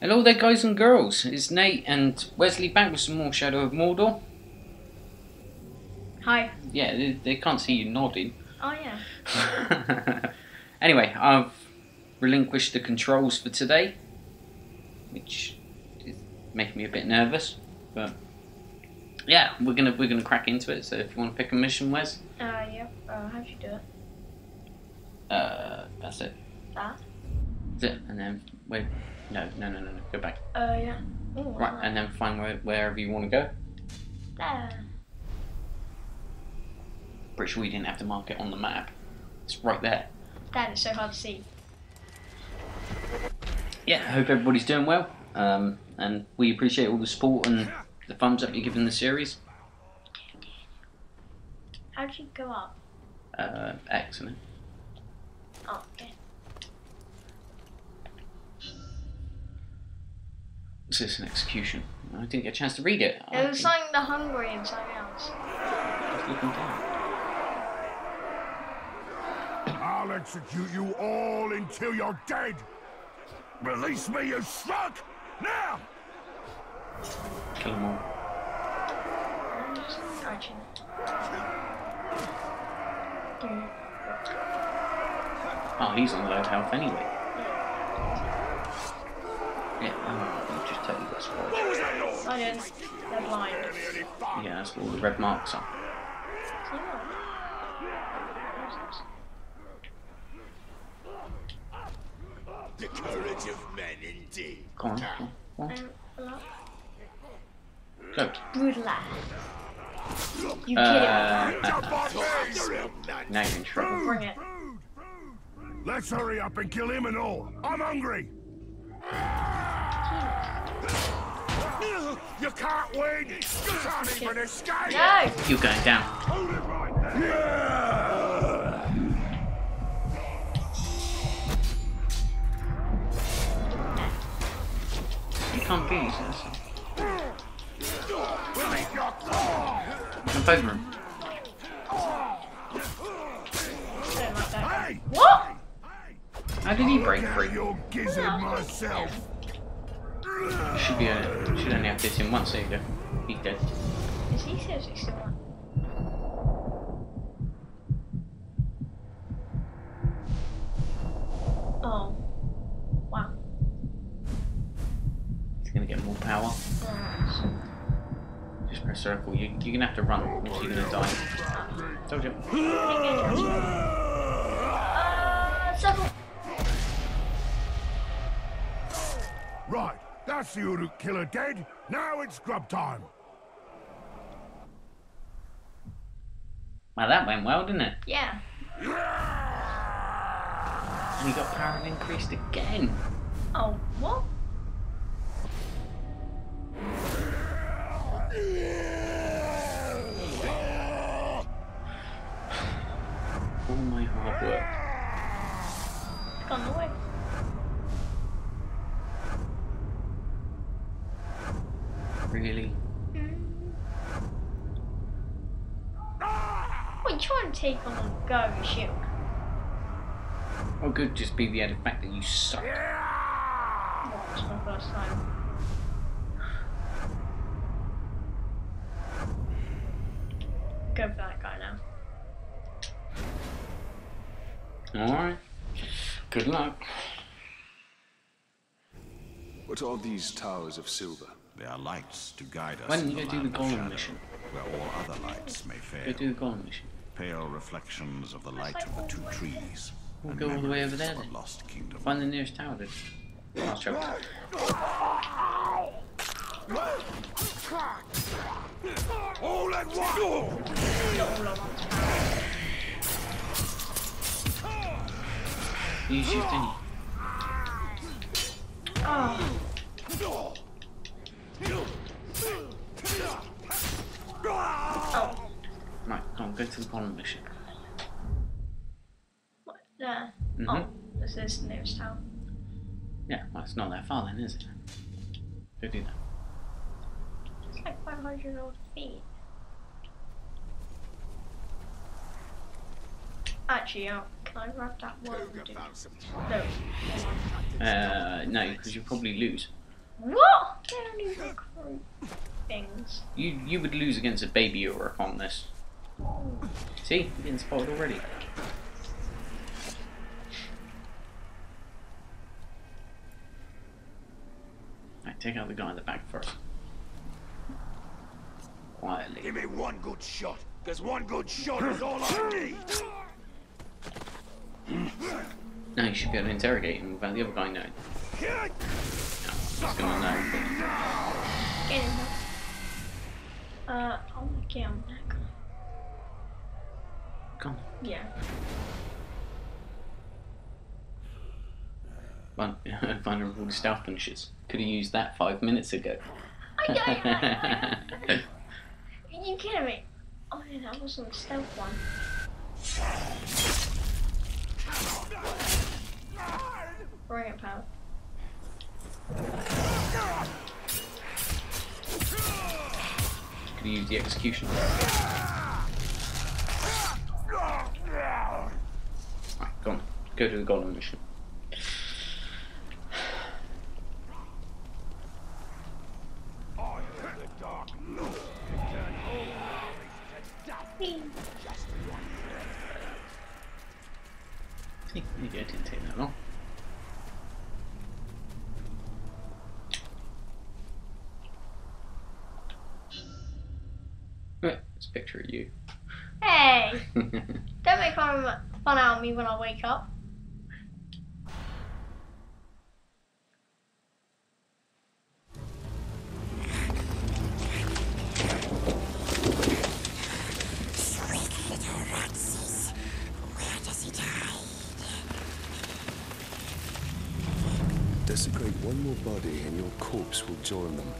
Hello there, guys and girls. It's Nate and Wesley back with some more Shadow of Mordor. Hi. Yeah, they, they can't see you nodding. Oh yeah. anyway, I've relinquished the controls for today, which is making me a bit nervous. But yeah, we're gonna we're gonna crack into it. So if you want to pick a mission, Wes, Uh, yeah. Uh, how'd you do it? uh, that's it. That? It. And then wait, no, no, no, no, no. Go back. Uh, yeah. Ooh, Right, and then find where, wherever you want to go. There. Pretty sure we didn't have to mark it on the map. It's right there. That is so hard to see. yeah, I hope everybody's doing well. Um, and we appreciate all the support and the thumbs up you're giving the series. How'd you go up? Uh, excellent. Oh, okay. This is an execution. I didn't get a chance to read it. I There was think- something the hungry and something else. just looking down. I'll execute you all until you're dead. Release me, you shrug! Now! Kill them all. I'm just scratching it. Dude. Oh, he's on low health anyway. Yeah, you just totally got spoiled. What was that noise? I didn't. They're blind. Any, any fun? Yeah, that's what all the red marks are. Yeah. The courage of men indeed. Go on, go on, go. Um, Go. You Uh, kidding? Jump on me! After him, none. now you're in trouble. Bring it. Let's hurry up and kill him and all. I'm hungry. You can't win. You can't even escape. No! You're going down. Hold it right there. You can't beat us. We'll eat your claw. Jump over him. Like. Hey! What? How did he break Look free? your gizzard myself. Should be a, should only have him once. There you go. He's dead. Is he still on? Oh. Wow. He's gonna get more power. Oh, Just press circle. You, you're gonna have to run, or you're gonna die. Oh, Told you. That's the Uruk killer dead. Now it's grub time. Well, that went well, didn't it? Yeah. And he got power increased again. Oh, what? All my hard work. Gone away. Really? Hmm. Wait, trying to take on a go shield. Or could just be the added fact that you suck. What? It's my first time. Go for that guy now. Alright. Good luck. What are these towers of silver? They are lights to guide us Why don't in you the go do the land of Gollum mission? where all other lights may Go fail. do the Gollum mission. Pale reflections of the light of the two trees. We'll go all the way over there of then. lost kingdom. Find the nearest tower then. I'll show you. All at once. Not all I want. Use. Oh. Right, come on, go to the Gollum mission. What? There. Mhm. Oh. This is the nearest town. Yeah, well, it's not that far then, is it? Go do that. It's like 500 old feet. Actually, uh, can I grab that one? Cougar dude? found some No. Uh, no, because you'll probably lose. What? They don't even recruit things. You you would lose against a baby Uruk on this. See, you're getting spoiled already. Right, take out the guy in the back first. Quietly. Give me one good shot, because one good shot is all I need. Now you should be able to interrogate him without the other guy knowing. No, he's gonna know. but- Get him. Uh, I'll get him back. Come. Yeah. Vul- Vulnerable stealth finishes. Could have used that five minutes ago. I. Are you kidding me? Oh yeah, that wasn't a stealth one. Bring it, pal. Could have used the execution. Right, go to the Gollum mission. I hate the dark look. Turn all knowledge to dust. Just one See, there you go, didn't take that long. Right, it's a picture of you. Hey! Don't make fun, fun out of me when I wake up. Desecrate one more body and your corpse will join them.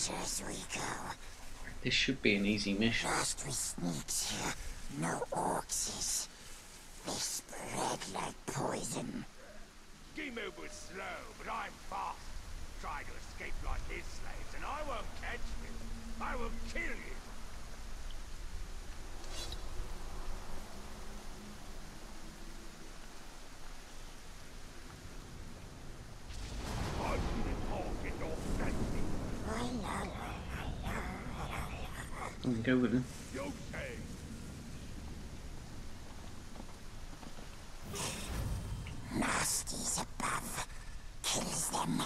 Treasures we go. This should be an easy mission. Fast we sneaks here, no orcs. They spread like poison. Gimub was slow, but I'm fast. Try to escape like his slaves, and I won't catch you. I will kill you. I didn't talk in your fancy. I'm gonna go with him. You say. Nasties above. Kills them.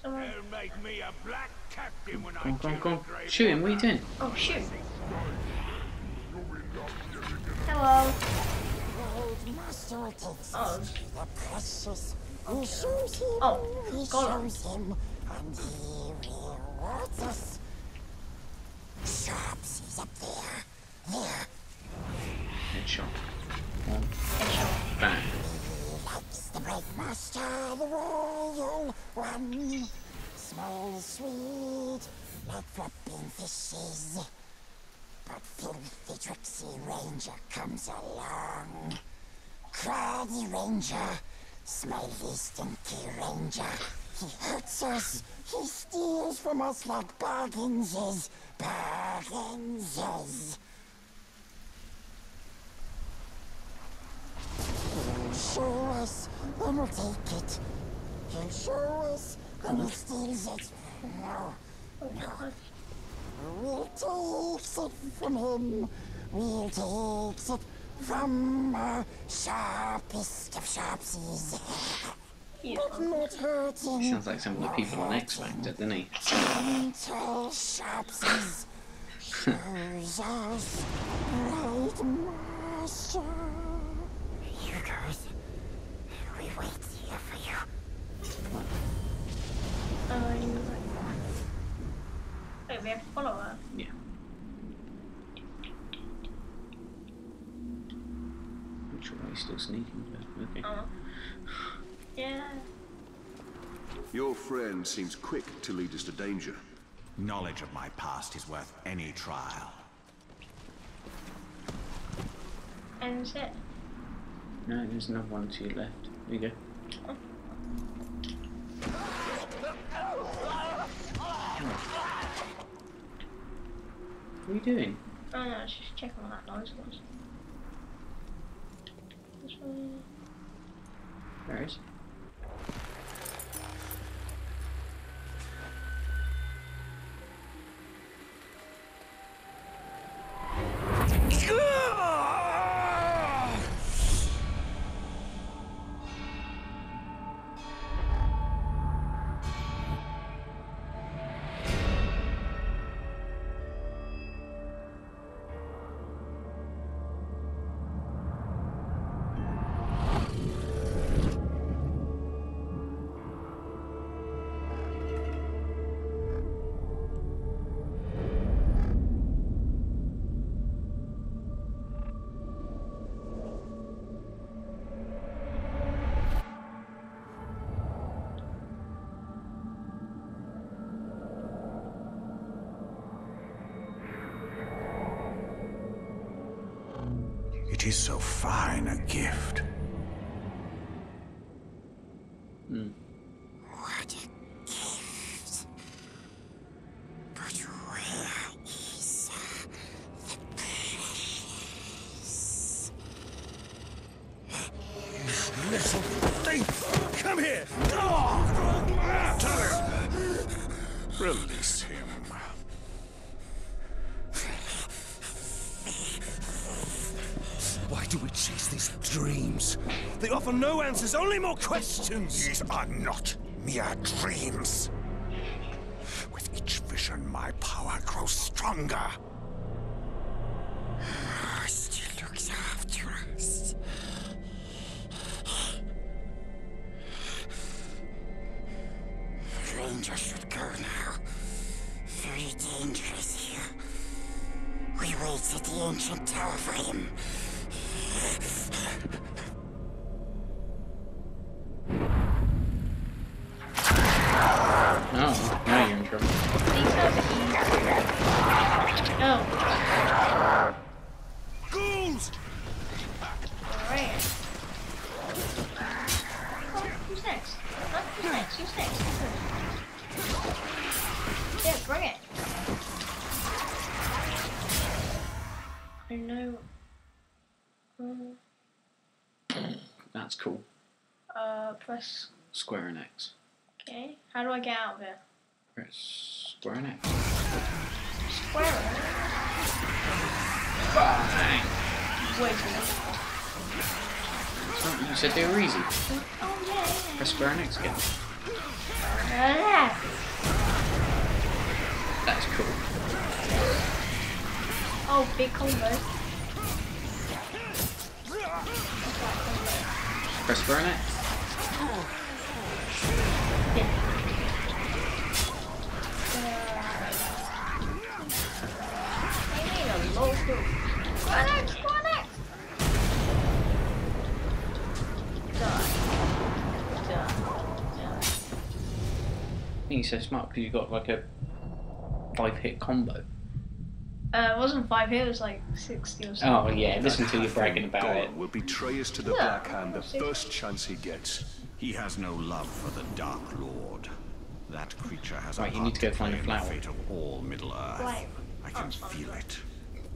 Someone. They'll make me a black captain when I Go on, go on, go on. Shoot him, what are you doing? Oh shoot. Hello. Old master will take Oh. the. He oh, shows him. Oh, he got shows him, and he rewards us. Sharps is up there. There. Headshot. One. Headshot. Bang. He likes the bright master, the royal one. Oh, um, smells sweet, like flopping fishes. But filthy tricksy ranger comes along. Craggy ranger, smelly stinky ranger. He hurts us. He steals from us like Bagginses. Bargains is. He'll show us, and we'll take it. He'll show us, and he steals it. No, no. We'll take it from him. We'll take it from the sharpest of sharpsies. He's But not hurting. Sounds like some of the people on X Factor, doesn't he? Gentle sharpsies. Shows us right master. You guys, we wait here for you. Oh, Wait, we have to follow her. Yeah. Not sure why he's still sneaking, but okay. Oh. Yeah. Your friend seems quick to lead us to danger. Knowledge of my past is worth any trial. And that's it. No, there's another one to your left. There you go. Oh. What are you doing? Oh no, it's just checking what that noise was. This way. There it is. So fine a gift. Offer no answers, only more questions! These are not mere dreams. With each vision, my power grows stronger. Ah, still looks after us. Ranger should go now. Very dangerous here. We wait at the ancient tower for him. Oh, now you're in trouble. These are easy. Oh, Ghouls! alright. Oh, who's next? Who's next? Who's next? Yeah, bring it. I know. Um, That's cool. uh, press. Square and X. Okay. How do I get out of here? Press square and Square it. Bang! Wait a minute. Oh, you said they were easy. Oh, yeah, yeah. Press square and X again. That's cool. Oh, big combo. Press square and X. he's so smart because you got like a five hit combo. Uh, it wasn't five hit, it was like 60 or something. Oh yeah, listen to you bragging about it. Dawn will betray us to the Yeah. Black Hand the first chance he gets. He has no love for the Dark Lord. That creature has Right, a you need to go find a in flower. Fate of all Middle Earth. Flame. I can Oh, feel it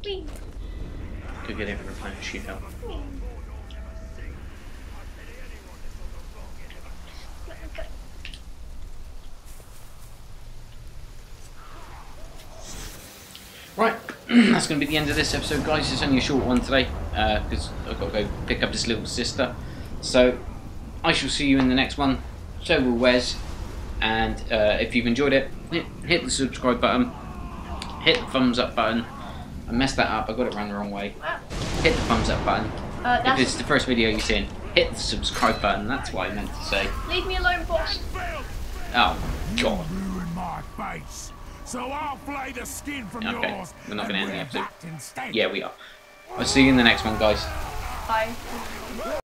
to get him replenished, you now. Right, that's going to be the end of this episode, guys. It's only a short one today because uh, I've got to go pick up this little sister. So I shall see you in the next one. So will Wes. And uh, if you've enjoyed it, hit, hit the subscribe button, hit the thumbs up button, I messed that up. I got it round the wrong way. Hit the thumbs up button. Uh, If it's the first video you've seen, hit the subscribe button. That's what I meant to say. leave me alone, boss. Oh, God. Ruin my face. So I'll flay the skin from Okay, yours. we're not gonna end the wear episode. that. Yeah, we are. I'll see you in the next one, guys. Bye.